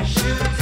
shooting.